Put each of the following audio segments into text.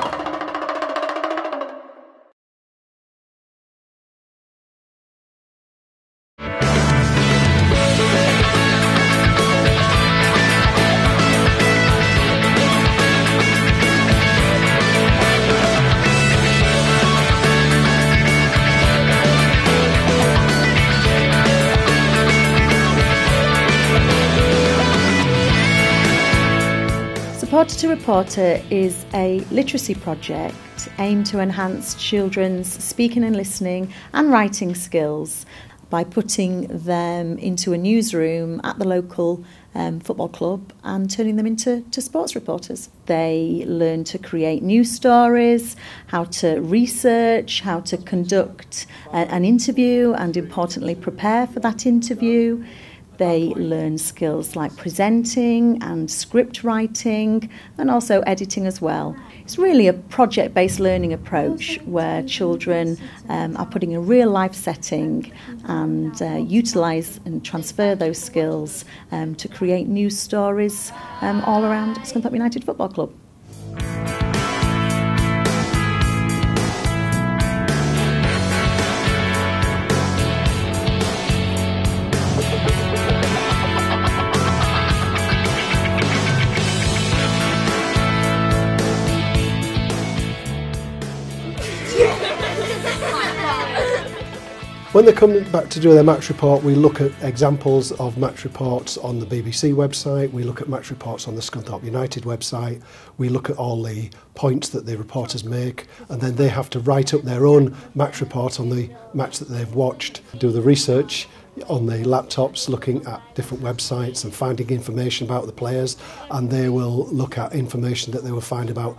you. Supporter to Reporter is a literacy project aimed to enhance children's speaking and listening and writing skills by putting them into a newsroom at the local um, football club and turning them into to sports reporters. They learn to create news stories, how to research, how to conduct a, an interview, and importantly, prepare for that interview. They learn skills like presenting and script writing and also editing as well. It's really a project based learning approach where children um, are putting in a real life setting and uh, utilise and transfer those skills um, to create news stories um, all around Scunthorpe United Football Club. When they come back to do their match report, we look at examples of match reports on the BBC website, we look at match reports on the Scunthorpe United website, we look at all the points that the reporters make, and then they have to write up their own match report on the match that they've watched, do the research on the laptops looking at different websites and finding information about the players and they will look at information that they will find about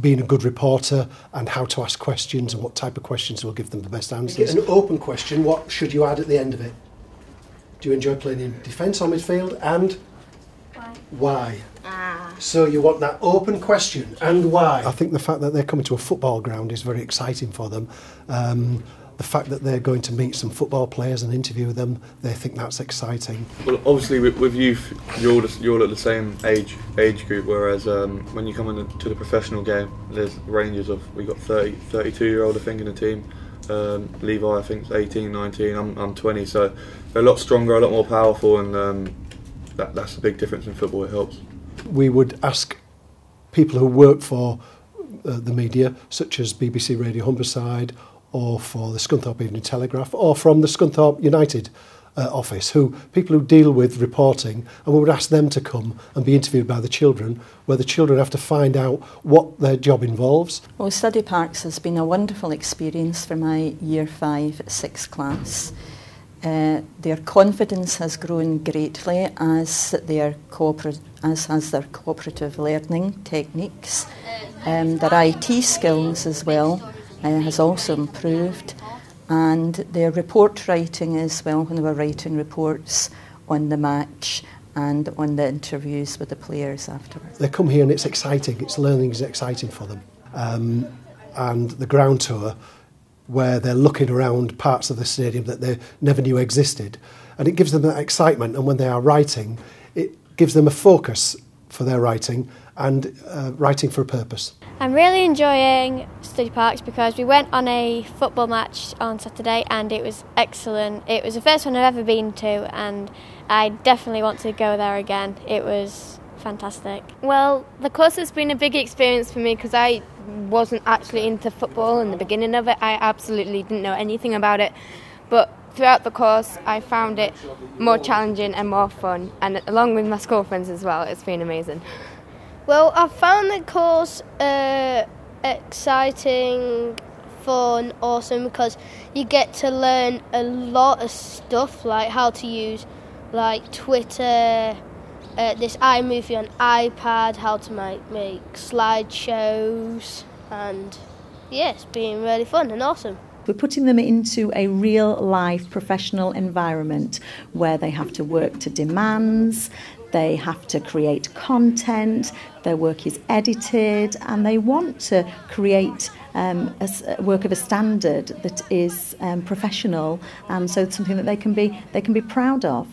being a good reporter and how to ask questions and what type of questions will give them the best answers. An open question, what should you add at the end of it? Do you enjoy playing in defence or midfield and Why? why? Ah. So you want that open question and why? I think the fact that they're coming to a football ground is very exciting for them. Um, the fact that they're going to meet some football players and interview them, they think that's exciting. Well, obviously with, with youth, you're all, you're all at the same age age group, whereas um, when you come into the professional game, there's ranges of we've got 30, 32 year old I think in the team. Um, Levi I think is 18, 19. I'm, I'm 20, so they're a lot stronger, a lot more powerful, and um, that, that's a big difference in football. It helps. We would ask people who work for uh, the media, such as BBC Radio Humberside or for the Scunthorpe Evening Telegraph or from the Scunthorpe United uh, office, who people who deal with reporting, and we would ask them to come and be interviewed by the children, where the children have to find out what their job involves. Well, Study Parks has been a wonderful experience for my Year 5 6 class. Uh, their confidence has grown greatly as their as has their cooperative learning techniques. Um, their IT skills as well has also improved, and their report writing as well when they were writing reports on the match and on the interviews with the players afterwards. They come here and it's exciting, it's learning is exciting for them. Um, and the ground tour, where they're looking around parts of the stadium that they never knew existed, and it gives them that excitement. And when they are writing, it gives them a focus for their writing and uh, writing for a purpose. I'm really enjoying Study Parks because we went on a football match on Saturday and it was excellent. It was the first one I've ever been to and I definitely want to go there again. It was fantastic. Well, the course has been a big experience for me because I wasn't actually into football in the beginning of it. I absolutely didn't know anything about it. But throughout the course, I found it more challenging and more fun. And along with my school friends as well, it's been amazing. Well, I found the course uh, exciting, fun, awesome because you get to learn a lot of stuff like how to use like Twitter, uh, this iMovie on iPad, how to make, make slideshows, and yeah, it's been really fun and awesome. We're putting them into a real life professional environment where they have to work to demands, they have to create content, their work is edited, and they want to create um, a, work of a standard that is um, professional and so something that they can be they can be proud of.